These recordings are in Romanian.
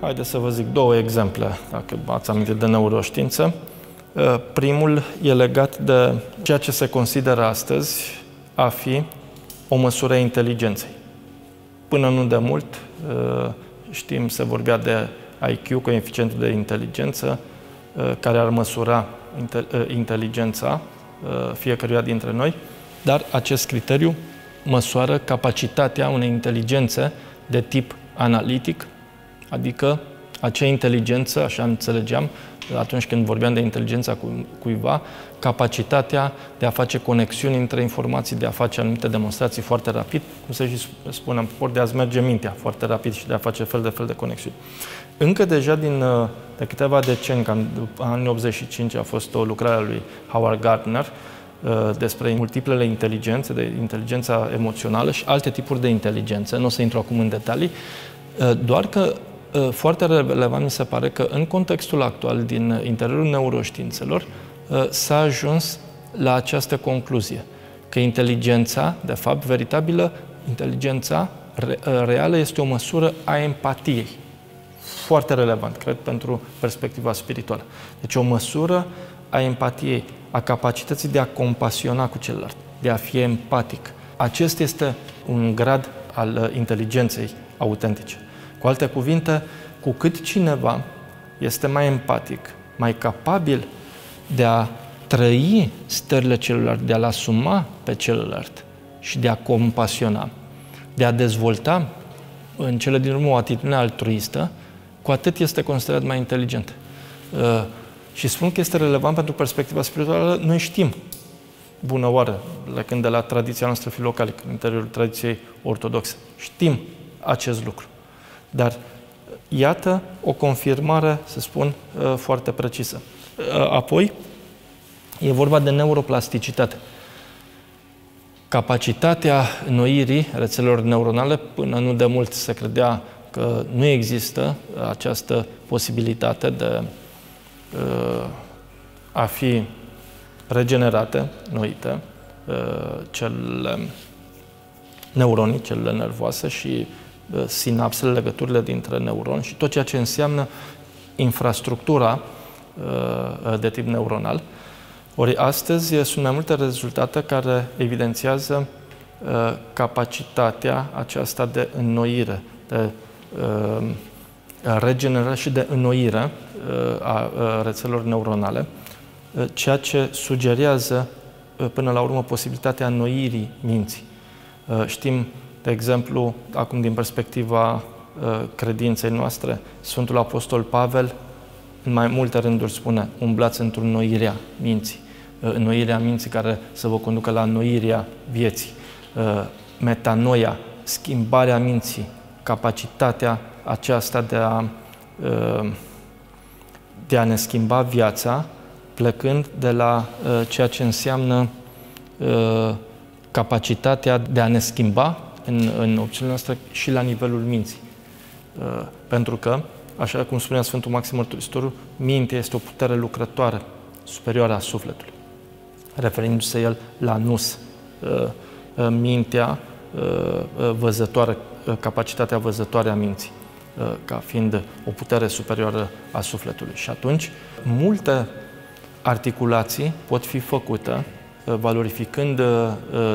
haideți să vă zic două exemple, dacă ați amintit de neuroștiință. Primul e legat de ceea ce se consideră astăzi a fi o măsură a inteligenței. Până nu de mult, știm, se vorbea de IQ, coeficientul de inteligență, care ar măsura inteligența fiecăruia dintre noi, dar acest criteriu măsoară capacitatea unei inteligențe de tip analitic, adică acea inteligență, așa înțelegeam, atunci când vorbeam de inteligența cuiva, capacitatea de a face conexiuni între informații, de a face anumite demonstrații foarte rapid, cum să și spunem, de a-ți merge mintea foarte rapid și de a face fel de fel de conexiuni. Încă deja din de câteva decenii, cam după anii 85, a fost o lucrare a lui Howard Gardner, Uh, despre multiplele inteligențe, de inteligența emoțională și alte tipuri de inteligență. Nu o să intru acum în detalii, uh, doar că uh, foarte relevant mi se pare că în contextul actual din interiorul neuroștiințelor s-a ajuns la această concluzie, că inteligența, de fapt, veritabilă, inteligența reală este o măsură a empatiei. Foarte relevant, cred, pentru perspectiva spirituală. Deci o măsură a empatiei, a capacității de a compasiona cu celălalt, de a fi empatic. Acesta este un grad al uh, inteligenței autentice. Cu alte cuvinte, cu cât cineva este mai empatic, mai capabil de a trăi stările celorlalți, de a-l asuma pe celălalt și de a compasiona, de a dezvolta în cele din urmă o atitudine altruistă, cu atât este considerat mai inteligent. Uh, și spun că este relevant pentru perspectiva spirituală, noi știm, bună oară, plecând de la tradiția noastră filocalică, în interiorul tradiției ortodoxe. Știm acest lucru. Dar iată o confirmare, să spun, uh, foarte precisă. Uh, apoi, e vorba de neuroplasticitate. Capacitatea noirii rețelelor neuronale, până nu de mult se credea că nu există această posibilitate de a fi regenerate, noite, cele neuronii, cele nervoase și sinapsele, legăturile dintre neuroni și tot ceea ce înseamnă infrastructura de tip neuronal. Ori astăzi sunt mai multe rezultate care evidențiază capacitatea aceasta de înnoire, de regenerare și de înnoire uh, a uh, rețelor neuronale, uh, ceea ce sugerează până la urmă posibilitatea înnoirii minții. Știm, de exemplu, acum din perspectiva credinței noastre, Sfântul Apostol Pavel în mai multe rânduri spune umblați într-o înnoirea minții, înnoirea minții care să vă conducă la înnoirea vieții, metanoia, schimbarea minții, capacitatea aceasta de a, uh, de a ne schimba viața plecând de la uh, ceea ce înseamnă uh, capacitatea de a ne schimba în, în opțiunile noastre și la nivelul minții. Pentru că, așa cum spunea Sfântul Maxim Mărturisitorul, mintea este o putere lucrătoare superioară a sufletului. Referindu-se el la nus, mintea văzătoare, capacitatea văzătoare a minții. Uh, ca fiind o putere superioară a sufletului. Și atunci, multe articulații pot fi făcute uh, valorificând uh,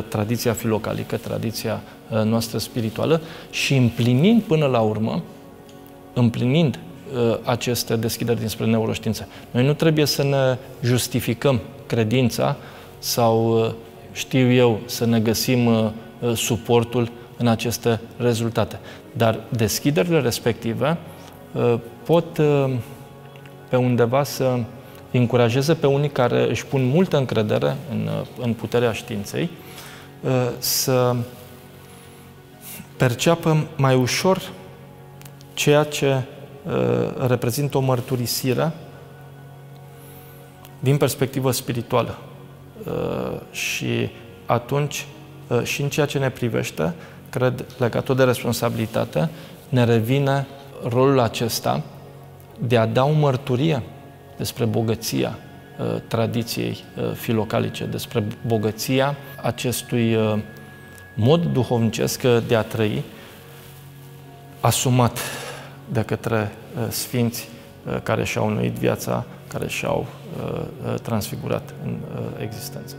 tradiția filocalică, tradiția noastră spirituală și împlinind până la urmă, împlinind aceste deschideri dinspre neuroștiință. Noi nu trebuie să ne justificăm credința sau, știu eu, să ne găsim suportul în aceste rezultate. Dar deschiderile respective uh, pot uh, pe undeva să încurajeze pe unii care își pun multă încredere în, uh, în puterea științei să perceapă mai ușor ceea ce reprezintă o mărturisire din perspectivă spirituală. Și atunci, și în ceea ce ne privește, cred, legat tot de responsabilitate, ne revine rolul acesta de a da o mărturie despre bogăția uh, tradiției uh, filocalice, despre bogăția acestui uh, mod duhovnicesc de a trăi, asumat de către sfinți care și-au înnoit viața, care și-au transfigurat în existență.